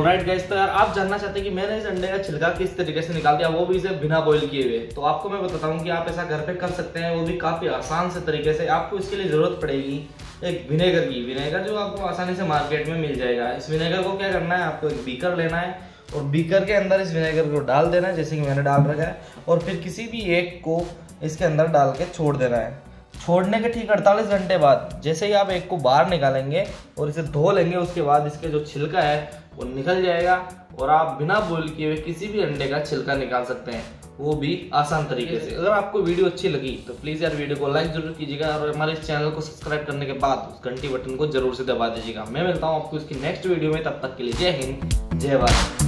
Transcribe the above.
Right gas तो यार आप जानना चाहते हैं कि मैंने इस अंडे का छिलका किस तरीके से निकाल दिया? वो भी इसे बिना बॉईल किए हुए। तो आपको मैं बताता हूँ कि आप ऐसा घर पे कर सकते हैं, वो भी काफ़ी आसान से तरीके से। आपको इसके लिए ज़रूरत पड़ेगी एक विनेगर की। विनेगर जो आपको आसानी से मार्केट में मिल जाएगा। इस विनेगर को क्या करना है? आपको एक बीकर लेना है और बीकर के अंदर इस विनेगर को डाल देना है, जैसे कि मैंने डाल रखा है, और फिर किसी भी एक को इसके अंदर डाल के छोड़ देना है। छोड़ने के ठीक 48 घंटे बाद, जैसे ही आप एक को बाहर निकालेंगे और इसे धो लेंगे, उसके बाद इसके जो छिलका है, वो निकल जाएगा और आप बिना बोल किए हुए किसी भी अंडे का छिलका निकाल सकते हैं। वो भी आसान तरीके से। अगर आपको वीडियो अच्छी लगी तो प्लीज़ यार वीडियो को लाइक ज़रूर कीजिएगा और हमारे इस चैनल को सब्सक्राइब करने के बाद उस घंटी बटन को ज़रूर से दबा दीजिएगा। मैं मिलता हूँ आपको इसकी नेक्स्ट वीडियो में, तब तक के लिए जय हिंद, जय भारत।